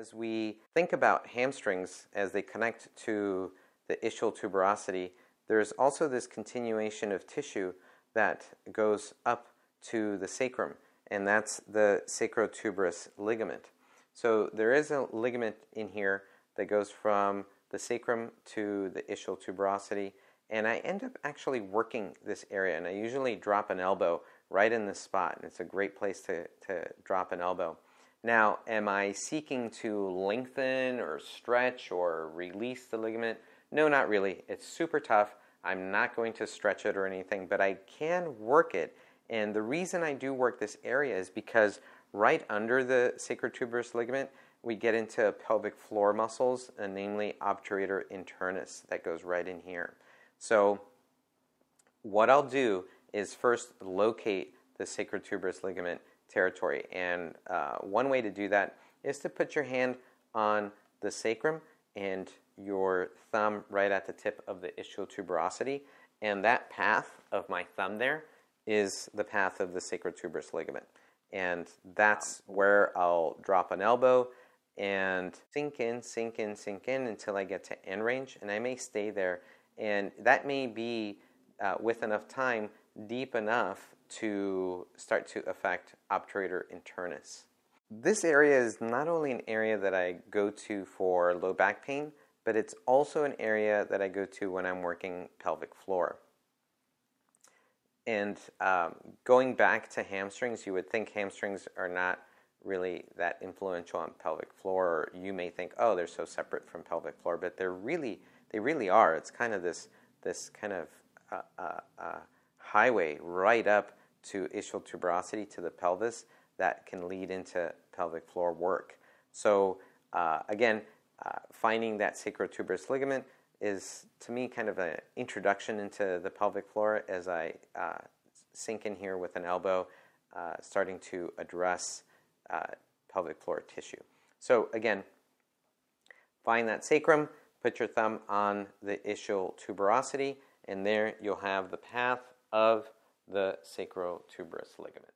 As we think about hamstrings as they connect to the ischial tuberosity, there's also this continuation of tissue that goes up to the sacrum, and that's the sacrotuberous ligament. So there is a ligament in here that goes from the sacrum to the ischial tuberosity, and I end up actually working this area, and I usually drop an elbow right in this spot, and it's a great place to, to drop an elbow. Now, am I seeking to lengthen or stretch or release the ligament? No, not really. It's super tough. I'm not going to stretch it or anything, but I can work it. And the reason I do work this area is because right under the sacrotuberous ligament, we get into pelvic floor muscles, and namely obturator internus that goes right in here. So what I'll do is first locate the sacrotuberous ligament territory. And uh, one way to do that is to put your hand on the sacrum and your thumb right at the tip of the ischial tuberosity. And that path of my thumb there is the path of the sacrotuberous ligament. And that's where I'll drop an elbow and sink in, sink in, sink in until I get to end range. And I may stay there. And that may be, uh, with enough time, deep enough to start to affect obturator internus. This area is not only an area that I go to for low back pain, but it's also an area that I go to when I'm working pelvic floor. And um, going back to hamstrings, you would think hamstrings are not really that influential on pelvic floor, or you may think, oh, they're so separate from pelvic floor, but they're really, they really are. It's kind of this, this kind of uh, uh, highway right up to ischial tuberosity to the pelvis that can lead into pelvic floor work. So uh, again, uh, finding that sacrotuberous ligament is to me kind of an introduction into the pelvic floor as I uh, sink in here with an elbow, uh, starting to address uh, pelvic floor tissue. So again, find that sacrum, put your thumb on the ischial tuberosity, and there you'll have the path of the sacrotuberous ligament.